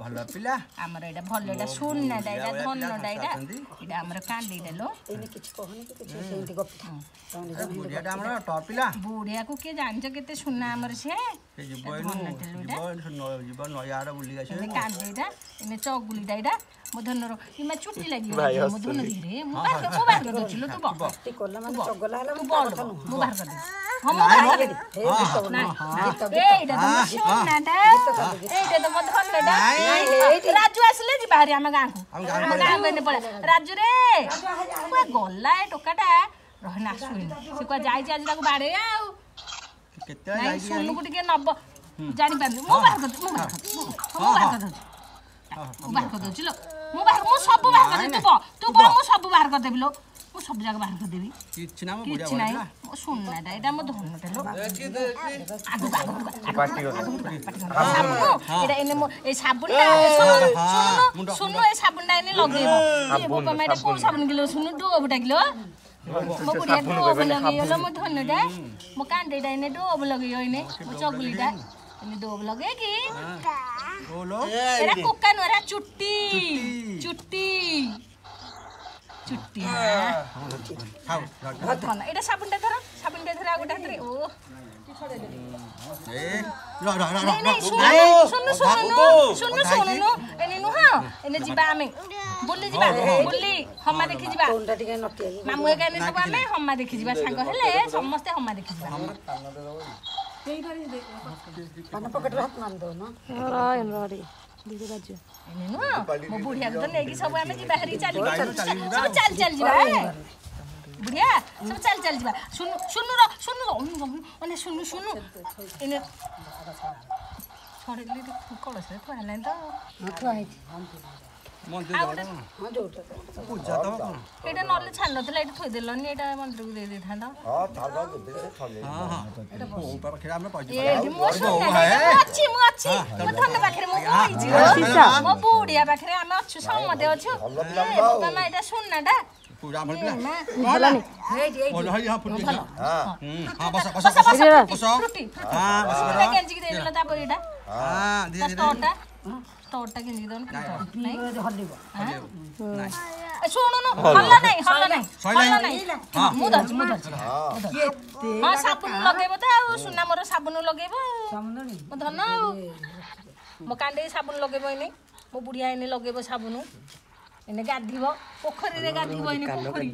ଭଲ ପିଲା ଆମର ଏଇଟା ଭଲଟା ଶୂନ୍ୟଟା ଏଇଟା ଧନଟା ଏଇଟା ଏଇଟା ଆମର କାନ୍ଦିଟା ଲୋ ବୁଢିଆକୁ କିଏ ଜାଣିଛ କେତେ ସୁନା ଆମର ସିଏ କାନ୍ଦିଟା ଏନେ ଚଗୁଲିଟା ଏଇଟା ମୋ ଧନର ଇମା ଚୁଟି ଲାଗିବ ମୋ ଧନ ଧୀରେ ମୁଁ ବାହାର କରିଦେଉଛି ଲୋ ତୁ ବଡ଼ ତୁ ବଡ଼ ମୁଁ ବାହାର କରିଦେଉଛି ରାଜୁ ଆସିଲେ ଯିବା ହାରି ଆମ ଗାଁକୁ ଆମ ଗାଁକୁ ପଳେଇ ରାଜୁରେ ଗଲା ଏ ଟୋକାଟା ରହନା ଶୁଣିନି ସେ କୁଆ ଯାଇଛି ଆଜି ତାକୁ ବାଡ଼େଇ ଆଉ ସୁନୁକୁ ଟିକେ ନବ ଜାଣିପାରିଲି ମୁଁ ବାହାର କରିଦେବି ମୁଁ ବାହାର ମୁଁ ବାହାର କରିଦେଉଛି ମୁଁ ବାହାର କରିଦେଉଛି ଲୋ ମୁଁ ବାହାର ମୁଁ ସବୁ ବାହାର କରିଦେବି ତୁ ତୁ ମୁଁ ସବୁ ବାହାର କରିଦେବି ଲୋ ମୁଁ ସବୁ ଯାକ ବାହାର କରିଦେବି କିଛି ନା କିଛି ନାହିଁ ମୋ ସୁନାଟା ଏଇଟା ମୋ ଧନଟା ଲୋ ଏଇଟା ଏନେ ଏଇ ସାବୁନଟା ଶୁଣୁ ଶୁଣୁ ଏ ସାବୁନଟା ଏନେ ଲଗେଇବ ଏ ବୋପା ମା ଏଇଟା କୋଉ ସାବୁନ କିଲୋ ଶୁଣୁ ଡୋବଟା କିଲୋ ମୋ ବୁଢ଼ିଆ ଡୋବ ଲଗେଇଗଲ ମୋ ଧନଟା ମୋ କାନ୍ଦେଇଟା ଏନେ ଡୋବ ଲଗେଇବ ଏନେ ମୋ ଚଗୁଲିଟା এনে ডোব লগে কি এরা কোকা নো এরা চুটি চুটি চুটি এটা সাবুনটা ধরো সাবুনটা ধরে আগুটা হাতে ও ହମା ଦେଖି ଯିବା ସାଙ୍ଗ ହେଲେ ସମସ୍ତେ ହମା ଦେଖି ଯିବା ପାନ ପକେଟରେ ହାତ ମାରିଦେବ देखो बाजू हेर्नु म बुढिया त नेगी सब आमे जी बाहरी चली सब चल चल जी भाई बुढिया सब चल चल जी भाई सुन्नु सुन्नु र सुन्नु अनि सुन्नु सुन्नु एने छोडेले कलस रे थुहालाई त थुहाइ এটা নলে ছাড় নথিলা এটা থই দেলনি এটা মন্দিরকে দিয়ে দেইথান্তা হ্যাঁ থাকা দে থলে হ্যাঁ এটা বউ পার খেলা আমরা পাইছি এই মো আছি মো আছি মো থানা পাখরে মো বইছি মো বুড়িয়া পাখরে আমি আছি সমতে আছি এ বাবা এটা শুননাটা पूरा हमर पिला होला नि हे होला हे यहाँ पुट्टी हां हां बस बस बस बस हां बस बस केन्जी दे देला ता पर एटा हां दे दे ତୋରଟା ଗେଞ୍ଜି ଦେଉନ ଶୁଣୁନୁ ହଲା ନାଇଁ ହଲା ନାଇଁ ହଲା ନାଇଁ ମୁଁ ଧରିଛି ମୁଁ ଧରିଛି ହଁ ସାବୁନ ଲଗେଇବ ତ ଆଉ ସୁନା ମୋର ସାବୁନ ଲଗେଇବ ମୋ ଧନ ଆଉ ମୋ କାନ୍ଦେଇ ସାବୁନ ଲଗେଇବ ଏଇନେ ମୋ ବୁଢ଼ିଆ ଏଇନେ ଲଗେଇବ ସାବୁନ ଏଇନେ ଗାଧିବ ପୋଖରୀରେ ଗାଧିବ ଏଇନେ ପୋଖରୀ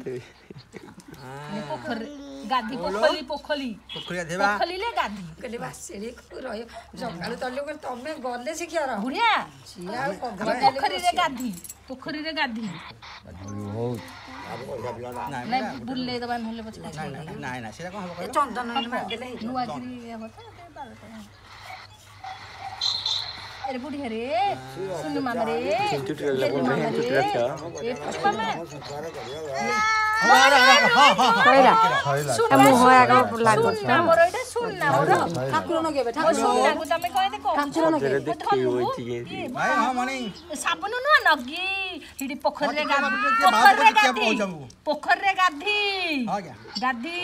ପୋଖରୀ गाधी पोखरी पोखरी पोखरी पोखरी ले गाधी कले बासेले रहे जंगल तले को तमे गले से क्या रहो बुढ़िया जिया पोखरी ले गाधी पोखरी ले गाधी नहीं बुल ले दबा नहीं ले बच्चा नहीं नहीं नहीं सीधा चंदन नहीं मार दे ले नुआ जी ये होता रे सुन मामा रे এমন হয় আগা লাগত না মোর এটা শুন না মোর ঠাকুর ন গেবে ঠাকুর শুন না তুমি কই দে কো গাধি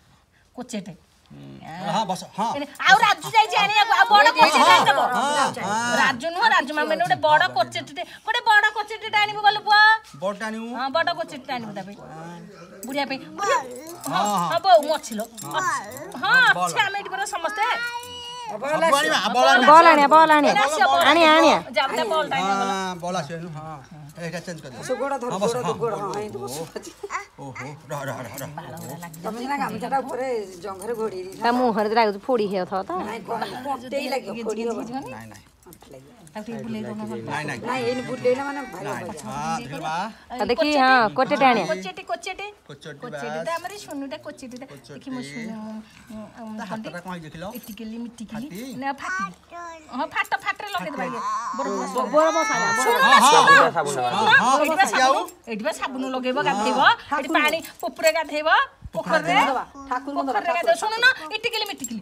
କୋଚେଟେ ଆଉ ରାଜୁ ଯାଇଛି ଆଣିବାକୁ ଆଉ ବଡ କୋଚେଟେ ଆଣିଦବ ରାଜୁ ନୁହଁ ରାଜୁ ମାମା ଗୋଟେ ବଡ କୋଚେଟେ ଗୋଟେ ବଡ କୋଚେଟେ ଆଣିବୁ ଗଲେ ବୁଆ ବଡ ଆଣିବୁ ହଁ ବଡ କୋଚେଟେ ଆଣିବୁ ତା ପାଇଁ ବୁଢିଆ ପାଇଁ ହଁ ବୋଉ ମୁଁ ଅଛି ଲୋ ହଁ ଅଛି ଆମେ ଏଠି ପରା ସମସ୍ତେ बॉल आने बॉल आने त দেখি মানে হ্যাঁ কোচেটে আনিয়া কোচেটে কোচেটে কোচেটেটা আমারে সোনুটা কোচেটেটা দেখি মো সোনু হাতটা কোন দেখিলো ইটিকেলি মিটিকেলি না ফাটি হ্যাঁ ফাটা ফাটরে লগে দবা বড় বড় মশলা বড় সাবুন সাবুন এডিবা সাবুন লগাইব গাধেইব পানি পুপুরে গাধেইব পোখরে ঠাকুর পোখরে গাধেইব শুনুন ইটিকেলি মিটিকেলি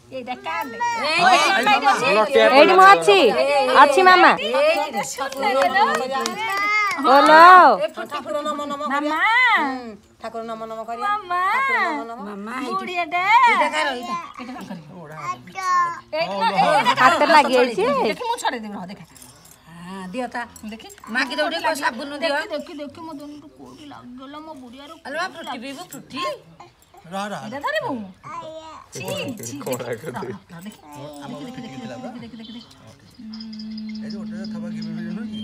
ଏଇଠି ମୁଁ ଅଛି ଅଛି ମାମା ବୋଲୋ ଠାକୁର ନମ ନମ କରିବା ହାତ ଲାଗିଯାଇଛି ମୁଁ ଛଡ଼େଇଦେବି ରହ ଦେଖା ଦିଅ ତା ଦେଖି ମାଗି ଦଉଡ଼ି ସାବୁନ ଦିଅ ଦେଖି ଦେଖି ମୋ ଦିନରୁ କୋଉଠି ଲାଗିଗଲା ମୋ ବୁଢ଼ିଆରୁ ଫୁଟି রা রা দাদা রে বউ ছি ছি দেখি দেখি দেখি দেখি দেখি দেখি এই যে ওটা খাবার কি বেরিয়ে গেল কি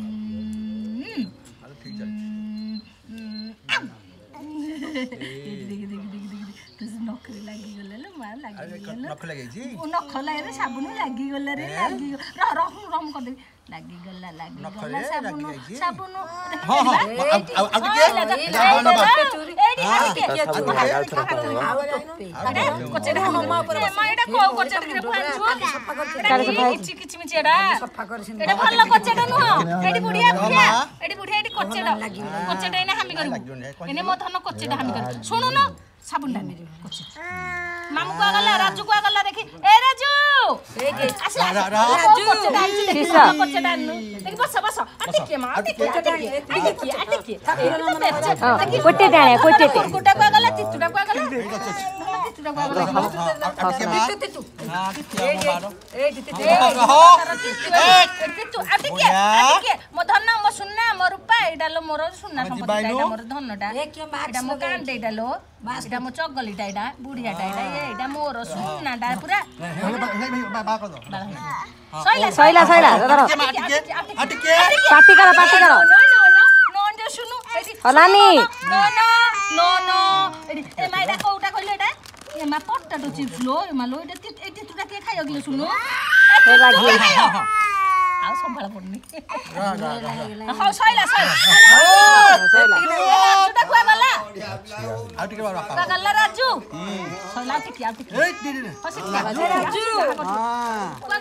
হুম আরে ঠিক যাচ্ছে দেখি দেখি দেখি দেখি দেখি তুই নখ লাগি গেল রে মা লাগি গেল নখ লাগাইছি ও নখ লাগাইরে সাবুন লাগি গেল রে লাগি রা রহ রম কর দেবি লাগি গেল লাগি গেল সাবুন সাবুন হ্যাঁ হ্যাঁ আর কি লাগি গেল ଶୁଣୁନ ସାବୁନ ଟା ନେବି କଚେଟା মামু কো গলা রাজু কো গলা দেখি এ রাজু রাজু করছে ডানু দেখি বস বস আতে ধন ସୁନା ମୋର ରୂପା ଏଇଟା ଲୋ ମୋର ସୁନା ସମ୍ପତ୍ତି ଏଇଟା ମୋର ଧନଟା ଏଇଟା ମୋ କାଣ୍ଡ ଏଇଟା ଲୋ ଏଇଟା ମୋ ଚଗଲିଟା ଏଇଟା ବୁଢିଆଟା ଏଇଟା ଏଇଟା ମୋର ସୁନାଟା ପୁରା ସଇଲା ସଇଲା ସଇଲା ପାଟି କର ପାଟି କର ନାନୀ ଏଇଟା କୋଉଟା କହିଲେ ଏଇଟା ଏମା ପଟାଟୋ ଚିପ୍ସ ଲୋ ଏମା ଲୋ ଏଇଟା ଏଇ ଚିପ୍ସଟା କିଏ ଖାଇବାକୁ ଲୋ ଶୁଣୁ ଆଉ ସମ୍ଭାଳ ପଡ଼ୁନି ହଉ ସଇଲା ଗଲା ରାଜୁ ସଇଲା ଆଉ ଟିକେ ଆଉ ଟିକେ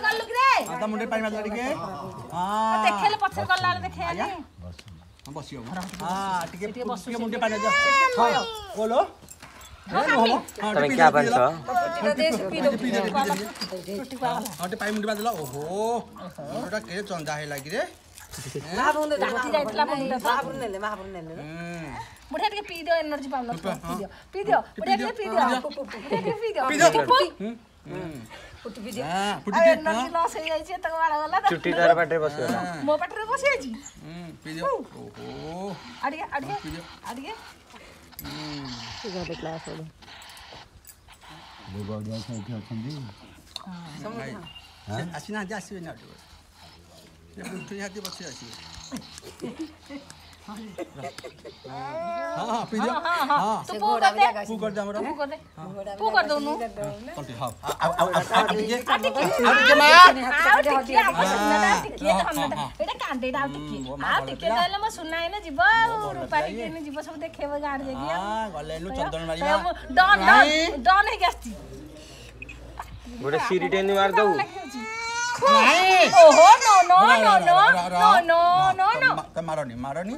ଗଲୁ କିରେ ଦେଖେଇଲେ ପଛରେ ଗଲା ବେଳେ ଦେଖେଇଲେ ବସିବ ଟିକେ ବସିବ ମୁଣ୍ଡେ ପାଣି ବୋଲୋ तमें क्या बन्छ हटे पाइ मुडी बाजला ओहो एउटा के चन्दा हे लागि रे महाबुन दाटी जाइतला मुडी महाबुन नेले महाबुन नेले मुठे के पी दियो एनर्जी पाउन पी दियो पी दियो पी दियो पी दियो पी दियो पुटी पी दियो पुटी एनर्जी लॉस हे जाइछ त वाला वाला चुट्टी तार पाटे बस गला मो पाटे बस जाइछ पी दियो ओहो अडिया अडिया अडिया She's gonna be class with him. They go there and kill some deer. Someone can. Asina just will it. हां पी जा हां हाँ, हाँ। हाँ। तो पू कर दे पू कर दे हमरा पू कर दे पू कर दोनों चलते हां अब अब टिकिए अब टिकिए मैं अब टिकिए अब सुनना टिकिए तो हम बेटा कांदे डाल टिकिए आ टिकिए ताले मैं सुनना है ना जीव रूपा टिकिए ने जीव सब देखेबे गाड़ देगी हां गलेनु चंदन मारिया डन डन डन है गेस्टी गोटे सीरी टेन मार दऊ नहीं ओहो no no no no no no no मारनी मारनी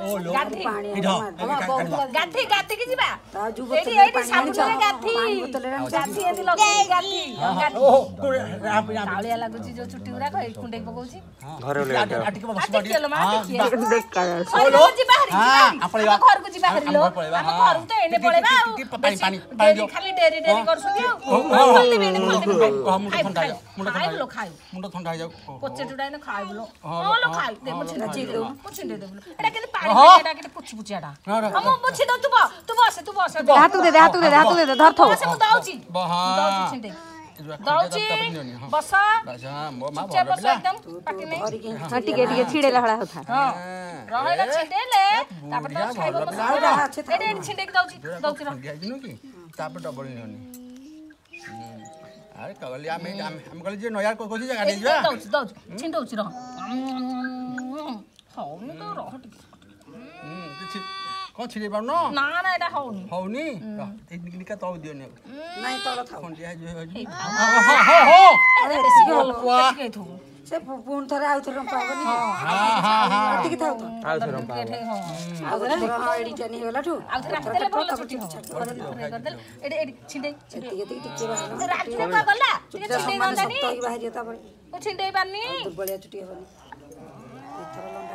ଗାଧି ଗାଧିକି ଯିବା ଲାଗୁଛି ଯୋଉ ଚୁଟି ଗୁଡାକ କୁଣ୍ଡେଇ ପକଉଛି ଘରକୁ ଯିବା ଖାଲି ଡେରି ଡେରି କରୁଛନ୍ତି ଥଣ୍ଡା ହେଇଯାଉ ପଚେ ଚୁଡ଼ା ଖାଇବୁ ଖାଇବୁ ଏଇଟା କେମିତି এটা কেটে পুছি পুছি এটা আমো পুছি দাও তুই বস তুই বস তুই বস হাতু দে হাতু দে হাতু দে ধর থো বস মু দাউছি দাউছি ছিনতে দাউছি বস চুপচাপ বস একদম পাটি নেই হ্যাঁ টিকে টিকে ছিড়ে লহড়া হতা হ্যাঁ রহলা ছিড়েলে তারপর তো খাইব বস এটা ছিড়ে দাউছি দাউছি রা দিনু কি তারপর ডবল নিওনি আরে কগলি আমি আমি কগলি যে নয়ার কোছি জায়গা নিয়ে যা দাউছি দাউছি ছিড়ে দাউছি রা হউনি তো রহ টিকে হুম কিছু কোন ছিলি পাও না না না এটা হউনি হউনি এই নিকা তো দিও নে নাই তো কথা কোন দিয়া হই হই হো হো আরে বেশি হলো বেশি কই থু সে পুন থরে আউ থরে পাবনি হ্যাঁ হ্যাঁ হ্যাঁ ঠিক থাও তো আউ থরে পাবনি আউ থরে এডিটা নি হলা ঠু আউ থরে রাখতে ভালো ছুটি হচ্ছে এডি এডি ছিন্ডে ছিন্ডে টিকে টিকে বাহার রাখতে পা গলা টিকে ছিন্ডে গলানি ও ছিন্ডে পারনি দুর্বলিয়া ছুটি হবনি এতরা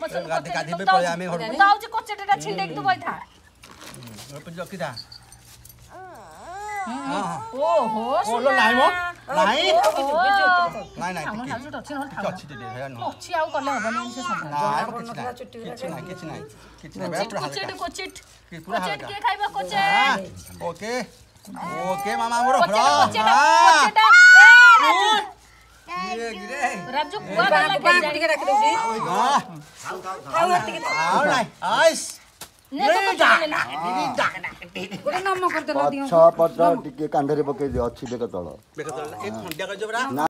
মসন গাতে গাতে পে পড়ে আমি ঘর দাও যে কচড়িটা ছিঁড়ে একটু বইথা ওর পঞ্জ কি দা ওহো বলো নাই মো নাই নাই নাই আমার হাজুট আছে নহল থাও আছে দিদি হ্যাঁ নহল আছে আও করলে হবে না সে সব না আর কিছু নাই কিছু নাই কিছু নাই কিছু নাই কোচিট কোচিট কোচিট কে খাইবা কোচিট ওকে ও ক রাজু কুয়া না লাগে জানি রাখি দউছি খাও খাও খাও আতিকে খাও নাই আইস ଛଅ ପତ୍ର ଟିକେ କାନ୍ଧରେ ପକେଇ ଦିଅ ଅଛି ବେକ ତଳ ନା